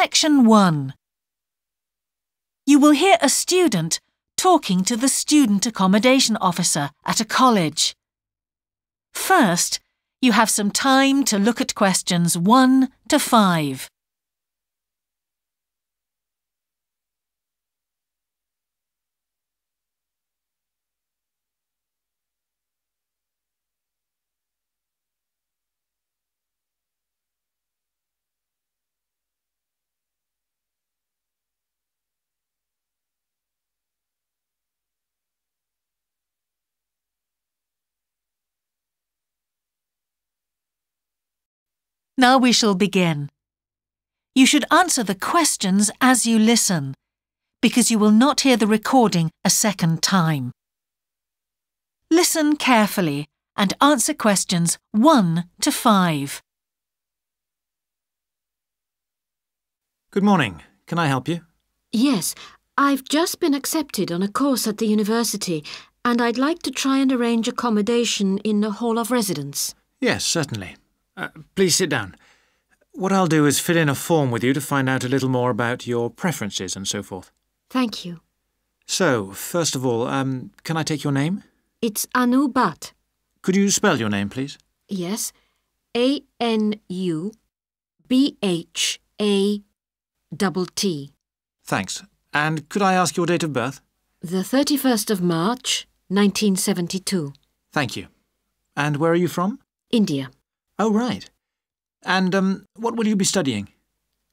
Section 1 You will hear a student talking to the student accommodation officer at a college. First, you have some time to look at questions 1 to 5. Now we shall begin. You should answer the questions as you listen, because you will not hear the recording a second time. Listen carefully and answer questions 1 to 5. Good morning. Can I help you? Yes, I've just been accepted on a course at the university and I'd like to try and arrange accommodation in a hall of residence. Yes, certainly. Uh, please sit down. What I'll do is fill in a form with you to find out a little more about your preferences and so forth. Thank you. So, first of all, um, can I take your name? It's Anu Bhatt. Could you spell your name, please? Yes. A N U B H A double T. Thanks. And could I ask your date of birth? The 31st of March, 1972. Thank you. And where are you from? India. Oh, right. And um, what will you be studying?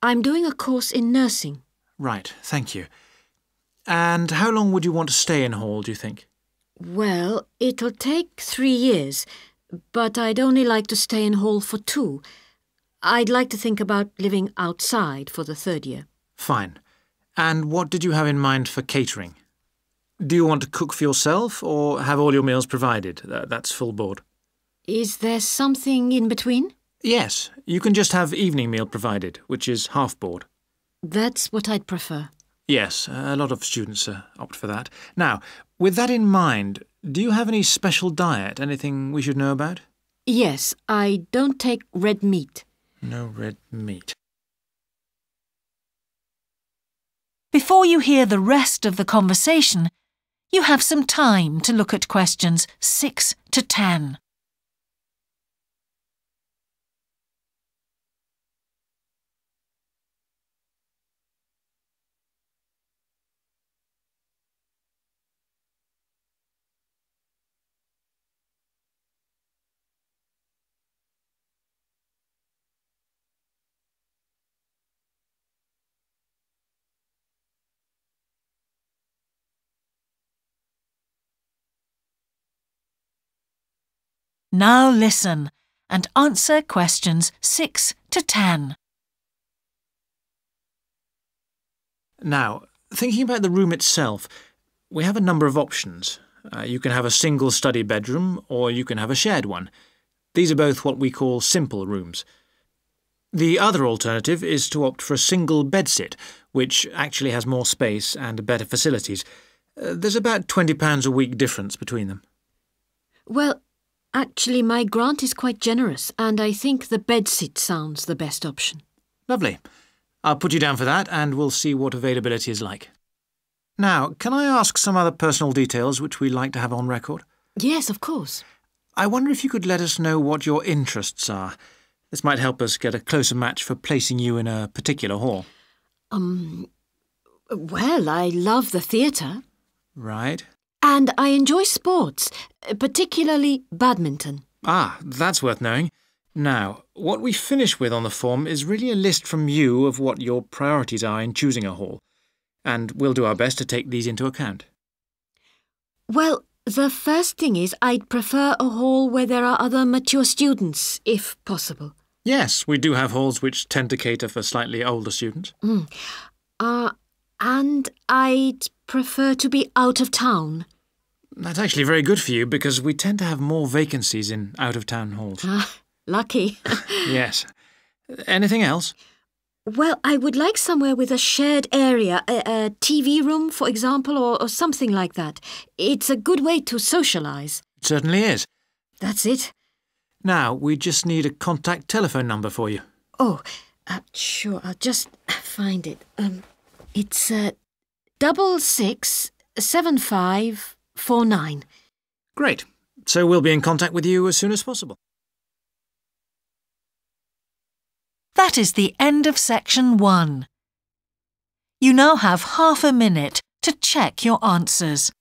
I'm doing a course in nursing. Right, thank you. And how long would you want to stay in Hall, do you think? Well, it'll take three years, but I'd only like to stay in Hall for two. I'd like to think about living outside for the third year. Fine. And what did you have in mind for catering? Do you want to cook for yourself or have all your meals provided? That's full board. Is there something in between? Yes, you can just have evening meal provided, which is half board. That's what I'd prefer. Yes, a lot of students uh, opt for that. Now, with that in mind, do you have any special diet, anything we should know about? Yes, I don't take red meat. No red meat. Before you hear the rest of the conversation, you have some time to look at questions 6 to 10. Now listen and answer questions 6 to 10. Now, thinking about the room itself, we have a number of options. Uh, you can have a single study bedroom or you can have a shared one. These are both what we call simple rooms. The other alternative is to opt for a single bedsit, which actually has more space and better facilities. Uh, there's about £20 a week difference between them. Well, Actually, my grant is quite generous, and I think the bedsit sounds the best option. Lovely. I'll put you down for that, and we'll see what availability is like. Now, can I ask some other personal details which we like to have on record? Yes, of course. I wonder if you could let us know what your interests are. This might help us get a closer match for placing you in a particular hall. Um, well, I love the theatre. Right. And I enjoy sports, particularly badminton. Ah, that's worth knowing. Now, what we finish with on the form is really a list from you of what your priorities are in choosing a hall, and we'll do our best to take these into account. Well, the first thing is I'd prefer a hall where there are other mature students, if possible. Yes, we do have halls which tend to cater for slightly older students. Mm. Uh, and I'd prefer to be out of town. That's actually very good for you because we tend to have more vacancies in out of town halls. Ah, lucky. yes. Anything else? Well, I would like somewhere with a shared area, a, a TV room, for example, or, or something like that. It's a good way to socialise. It certainly is. That's it. Now, we just need a contact telephone number for you. Oh, uh, sure. I'll just find it. Um, it's uh, double six seven five four nine. Great. So we'll be in contact with you as soon as possible. That is the end of section one. You now have half a minute to check your answers.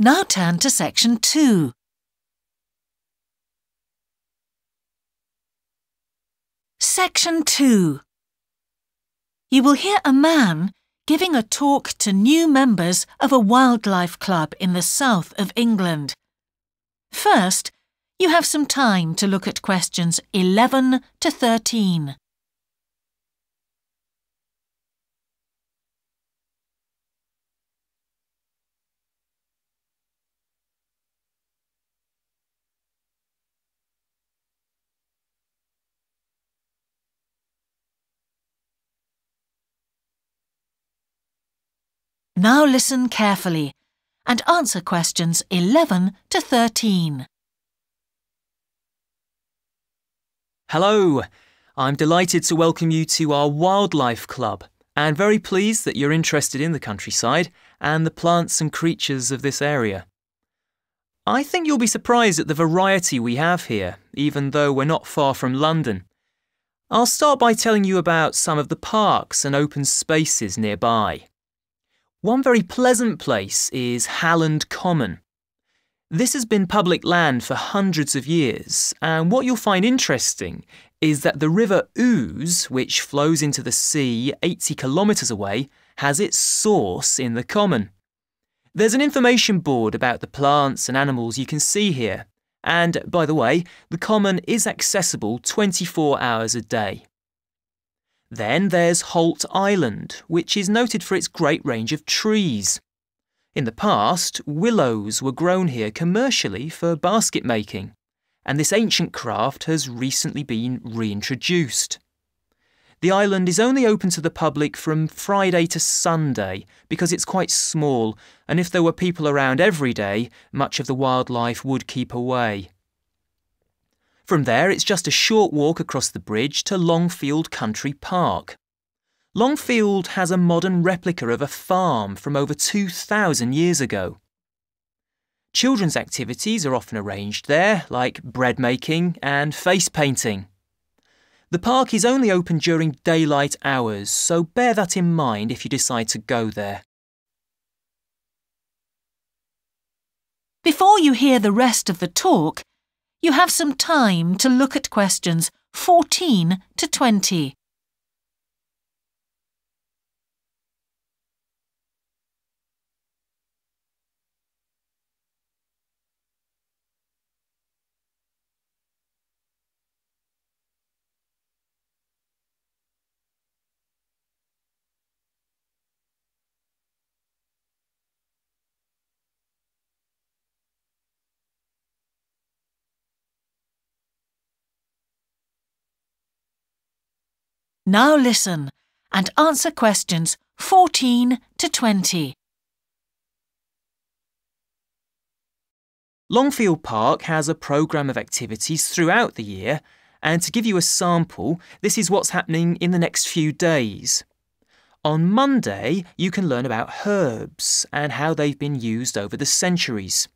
Now turn to section 2. Section 2. You will hear a man giving a talk to new members of a wildlife club in the south of England. First, you have some time to look at questions 11 to 13. Now listen carefully and answer questions 11 to 13. Hello, I'm delighted to welcome you to our Wildlife Club and very pleased that you're interested in the countryside and the plants and creatures of this area. I think you'll be surprised at the variety we have here, even though we're not far from London. I'll start by telling you about some of the parks and open spaces nearby. One very pleasant place is Halland Common. This has been public land for hundreds of years, and what you'll find interesting is that the River Ouse, which flows into the sea 80 kilometres away, has its source in the common. There's an information board about the plants and animals you can see here, and by the way, the common is accessible 24 hours a day. Then there's Holt Island, which is noted for its great range of trees. In the past, willows were grown here commercially for basket making, and this ancient craft has recently been reintroduced. The island is only open to the public from Friday to Sunday because it's quite small, and if there were people around every day, much of the wildlife would keep away. From there, it's just a short walk across the bridge to Longfield Country Park. Longfield has a modern replica of a farm from over 2,000 years ago. Children's activities are often arranged there, like bread making and face painting. The park is only open during daylight hours, so bear that in mind if you decide to go there. Before you hear the rest of the talk, you have some time to look at questions 14 to 20. Now listen and answer questions 14 to 20. Longfield Park has a programme of activities throughout the year, and to give you a sample, this is what's happening in the next few days. On Monday, you can learn about herbs and how they've been used over the centuries.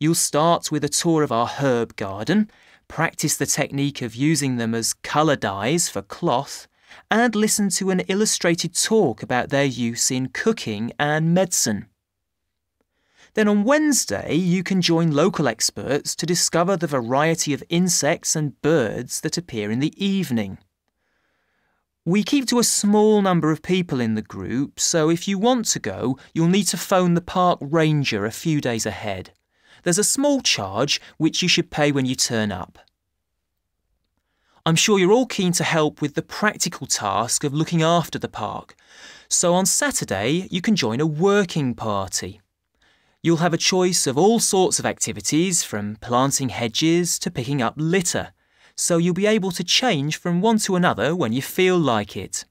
You'll start with a tour of our herb garden, practice the technique of using them as colour dyes for cloth, and listen to an illustrated talk about their use in cooking and medicine. Then on Wednesday, you can join local experts to discover the variety of insects and birds that appear in the evening. We keep to a small number of people in the group, so if you want to go, you'll need to phone the park ranger a few days ahead. There's a small charge which you should pay when you turn up. I'm sure you're all keen to help with the practical task of looking after the park. So on Saturday, you can join a working party. You'll have a choice of all sorts of activities, from planting hedges to picking up litter, so you'll be able to change from one to another when you feel like it.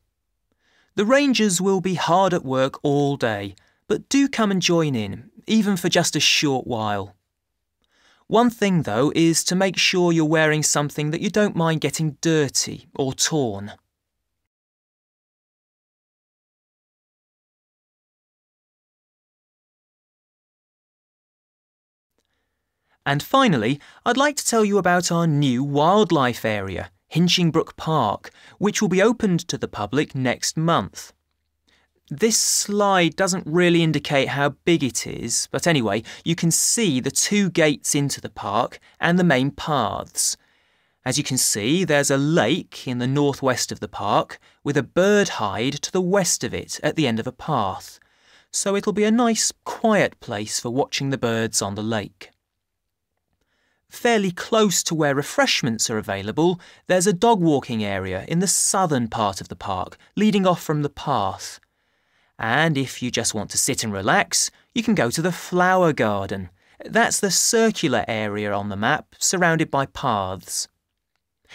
The rangers will be hard at work all day, but do come and join in, even for just a short while. One thing, though, is to make sure you're wearing something that you don't mind getting dirty or torn. And finally, I'd like to tell you about our new wildlife area, Hinchingbrook Park, which will be opened to the public next month. This slide doesn't really indicate how big it is, but anyway, you can see the two gates into the park and the main paths. As you can see, there's a lake in the northwest of the park with a bird hide to the west of it at the end of a path, so it'll be a nice, quiet place for watching the birds on the lake. Fairly close to where refreshments are available, there's a dog walking area in the southern part of the park, leading off from the path. And if you just want to sit and relax, you can go to the flower garden. That's the circular area on the map, surrounded by paths.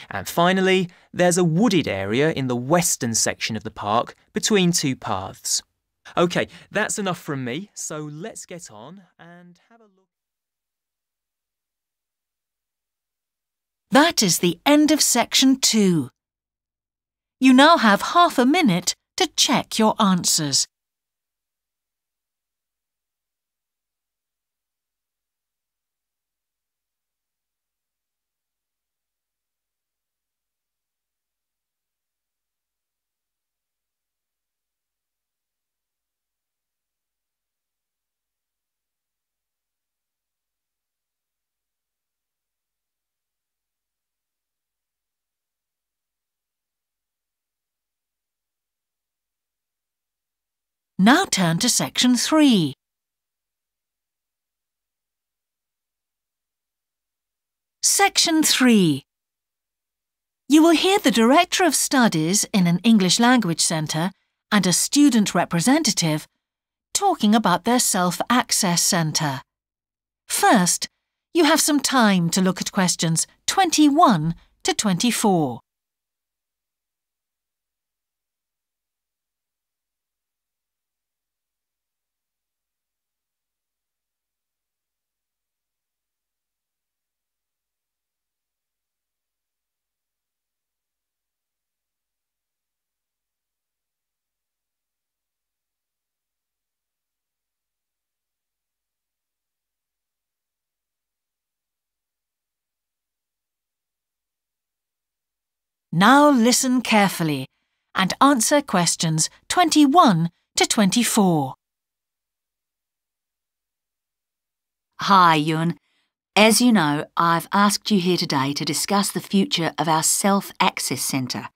And finally, there's a wooded area in the western section of the park, between two paths. OK, that's enough from me, so let's get on and have a look. That is the end of section two. You now have half a minute to check your answers. Now turn to section 3. Section 3. You will hear the Director of Studies in an English Language Centre and a student representative talking about their self-access centre. First, you have some time to look at questions 21 to 24. Now listen carefully and answer questions 21 to 24. Hi, Yun. As you know, I've asked you here today to discuss the future of our Self Access Centre.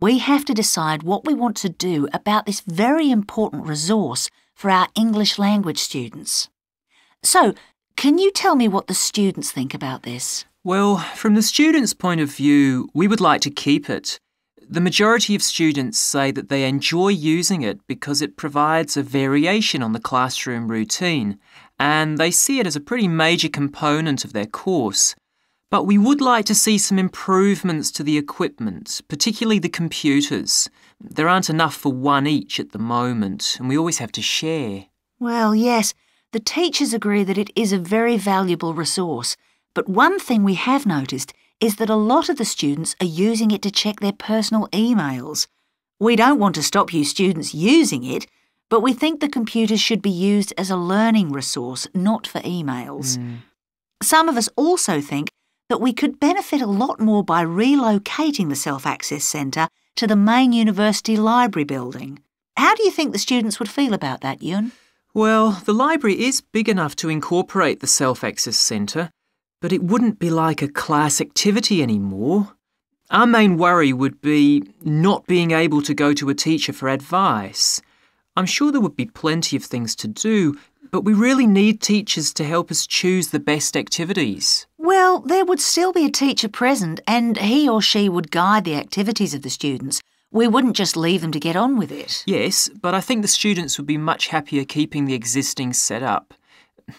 We have to decide what we want to do about this very important resource for our English language students. So, can you tell me what the students think about this? Well, from the students' point of view, we would like to keep it. The majority of students say that they enjoy using it because it provides a variation on the classroom routine, and they see it as a pretty major component of their course. But we would like to see some improvements to the equipment, particularly the computers. There aren't enough for one each at the moment, and we always have to share. Well, yes, the teachers agree that it is a very valuable resource but one thing we have noticed is that a lot of the students are using it to check their personal emails. We don't want to stop you students using it, but we think the computers should be used as a learning resource, not for emails. Mm. Some of us also think that we could benefit a lot more by relocating the Self Access Centre to the main university library building. How do you think the students would feel about that, Yun? Well, the library is big enough to incorporate the Self Access Centre, but it wouldn't be like a class activity anymore. Our main worry would be not being able to go to a teacher for advice. I'm sure there would be plenty of things to do, But we really need teachers to help us choose the best activities. Well, there would still be a teacher present and he or she would guide the activities of the students. We wouldn't just leave them to get on with it. Yes, but I think the students would be much happier keeping the existing setup.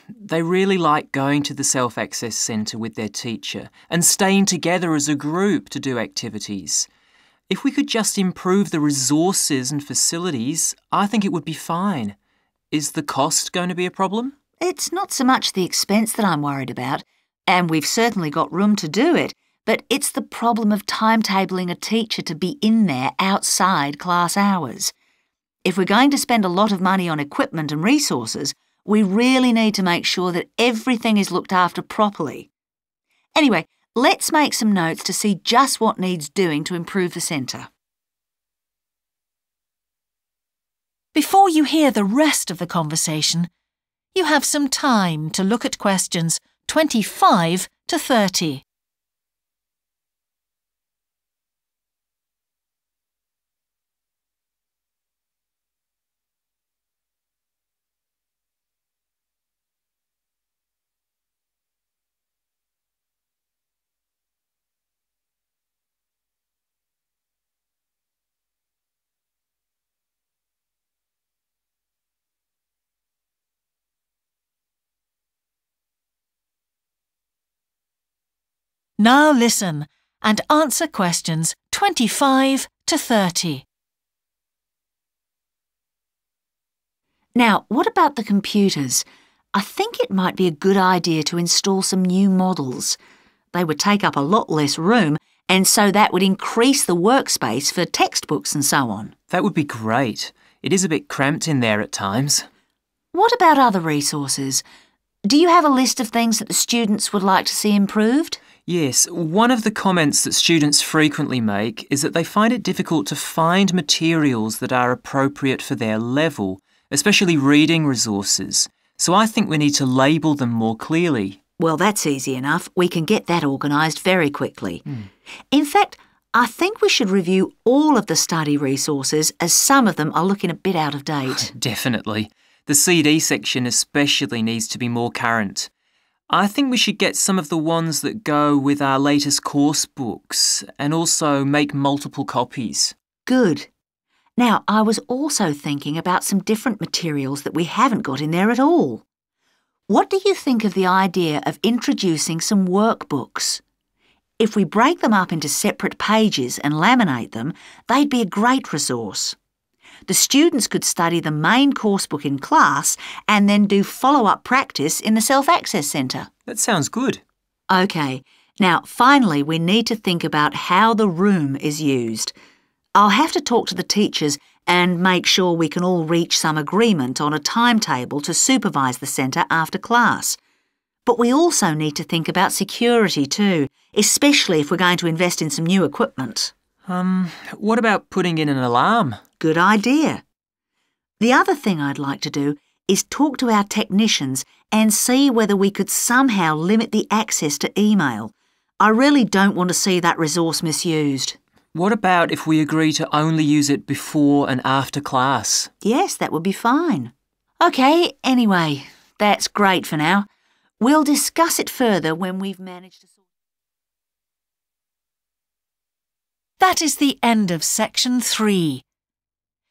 They really like going to the Self Access Centre with their teacher and staying together as a group to do activities. If we could just improve the resources and facilities, I think it would be fine. Is the cost going to be a problem? It's not so much the expense that I'm worried about, and we've certainly got room to do it, but it's the problem of timetabling a teacher to be in there outside class hours. If we're going to spend a lot of money on equipment and resources, we really need to make sure that everything is looked after properly. Anyway, let's make some notes to see just what needs doing to improve the centre. Before you hear the rest of the conversation, you have some time to look at questions 25 to 30. Now listen and answer questions 25 to 30. Now, what about the computers? I think it might be a good idea to install some new models. They would take up a lot less room, and so that would increase the workspace for textbooks and so on. That would be great. It is a bit cramped in there at times. What about other resources? Do you have a list of things that the students would like to see improved? Yes, one of the comments that students frequently make is that they find it difficult to find materials that are appropriate for their level, especially reading resources. So I think we need to label them more clearly. Well, that's easy enough. We can get that organised very quickly. Hmm. In fact, I think we should review all of the study resources as some of them are looking a bit out of date. Definitely. The CD section especially needs to be more current. I think we should get some of the ones that go with our latest course books and also make multiple copies. Good. Now, I was also thinking about some different materials that we haven't got in there at all. What do you think of the idea of introducing some workbooks? If we break them up into separate pages and laminate them, they'd be a great resource. The students could study the main course book in class and then do follow up practice in the Self Access Centre. That sounds good. OK, now finally we need to think about how the room is used. I'll have to talk to the teachers and make sure we can all reach some agreement on a timetable to supervise the centre after class. But we also need to think about security too, especially if we're going to invest in some new equipment. Um, what about putting in an alarm? Good idea. The other thing I'd like to do is talk to our technicians and see whether we could somehow limit the access to email. I really don't want to see that resource misused. What about if we agree to only use it before and after class? Yes, that would be fine. OK, anyway, that's great for now. We'll discuss it further when we've managed to sort. That is the end of section 3.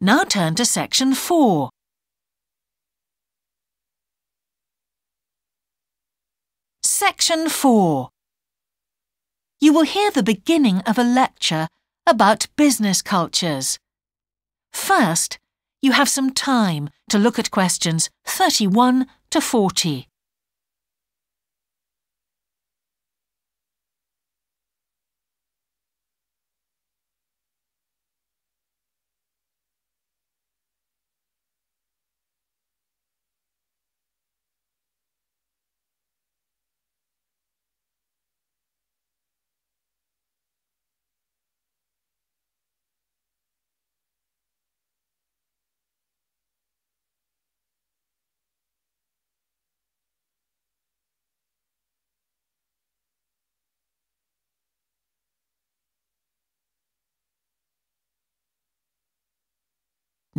Now turn to section 4. Section 4. You will hear the beginning of a lecture about business cultures. First, you have some time to look at questions 31 to 40.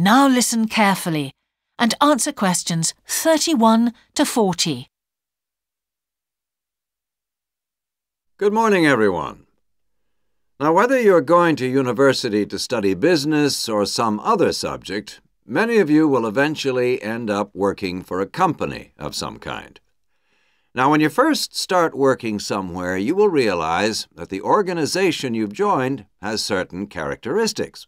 Now listen carefully and answer questions 31 to 40. Good morning, everyone. Now, whether you're going to university to study business or some other subject, many of you will eventually end up working for a company of some kind. Now, when you first start working somewhere, you will realize that the organization you've joined has certain characteristics.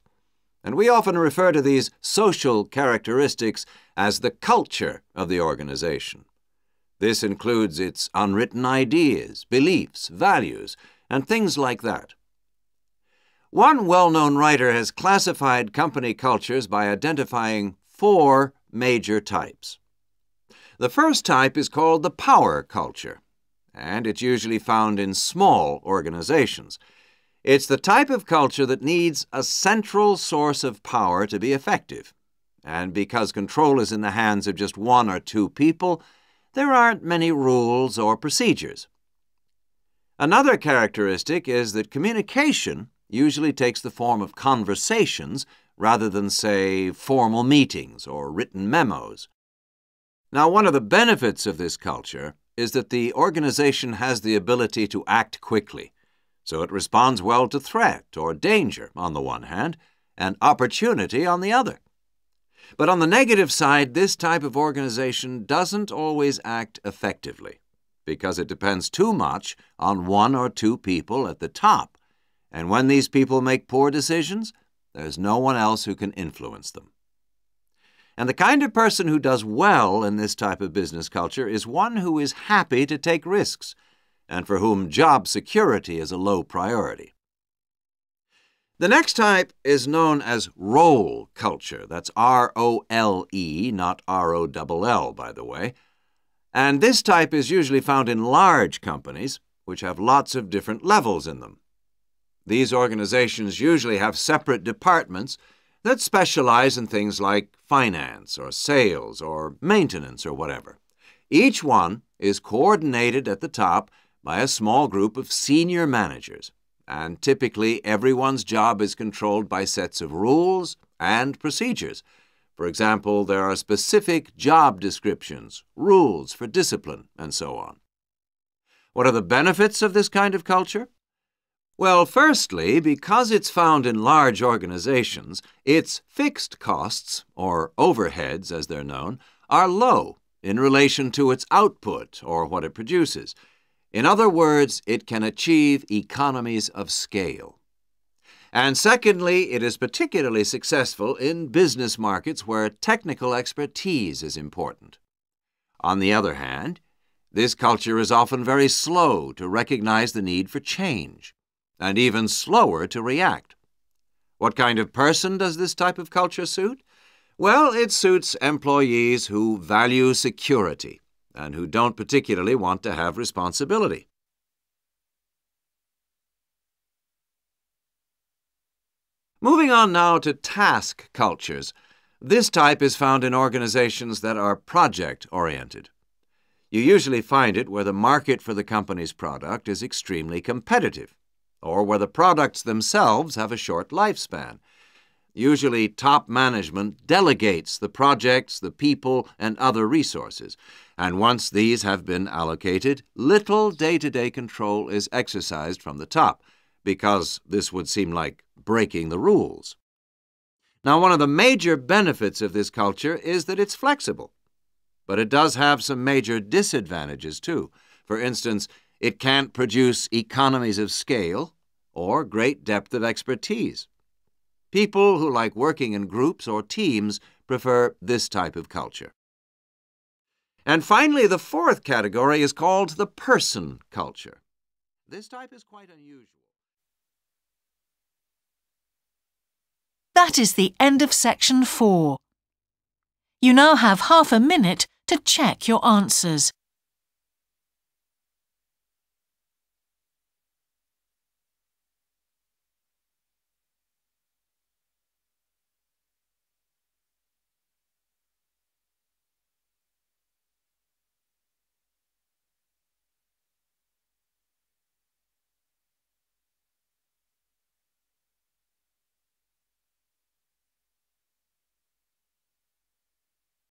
And we often refer to these social characteristics as the culture of the organization. This includes its unwritten ideas, beliefs, values, and things like that. One well-known writer has classified company cultures by identifying four major types. The first type is called the power culture, and it's usually found in small organizations. It's the type of culture that needs a central source of power to be effective. And because control is in the hands of just one or two people, there aren't many rules or procedures. Another characteristic is that communication usually takes the form of conversations rather than, say, formal meetings or written memos. Now, one of the benefits of this culture is that the organization has the ability to act quickly, so it responds well to threat or danger on the one hand, and opportunity on the other. But on the negative side, this type of organization doesn't always act effectively because it depends too much on one or two people at the top and when these people make poor decisions, there's no one else who can influence them. And the kind of person who does well in this type of business culture is one who is happy to take risks and for whom job security is a low priority. The next type is known as role culture. That's R O L E, not R O L L, by the way. And this type is usually found in large companies, which have lots of different levels in them. These organizations usually have separate departments that specialize in things like finance or sales or maintenance or whatever. Each one is coordinated at the top by a small group of senior managers, and typically everyone's job is controlled by sets of rules and procedures. For example, there are specific job descriptions, rules for discipline, and so on. What are the benefits of this kind of culture? Well, firstly, because it's found in large organizations, its fixed costs, or overheads as they're known, are low in relation to its output or what it produces. In other words, it can achieve economies of scale. And secondly, it is particularly successful in business markets where technical expertise is important. On the other hand, this culture is often very slow to recognize the need for change and even slower to react. What kind of person does this type of culture suit? Well, it suits employees who value security and who don't particularly want to have responsibility. Moving on now to task cultures. This type is found in organizations that are project-oriented. You usually find it where the market for the company's product is extremely competitive or where the products themselves have a short lifespan. Usually, top management delegates the projects, the people, and other resources, and once these have been allocated, little day-to-day -day control is exercised from the top, because this would seem like breaking the rules. Now, one of the major benefits of this culture is that it's flexible, but it does have some major disadvantages, too. For instance, it can't produce economies of scale or great depth of expertise. People who like working in groups or teams prefer this type of culture. And finally, the fourth category is called the person culture. This type is quite unusual. That is the end of section four. You now have half a minute to check your answers.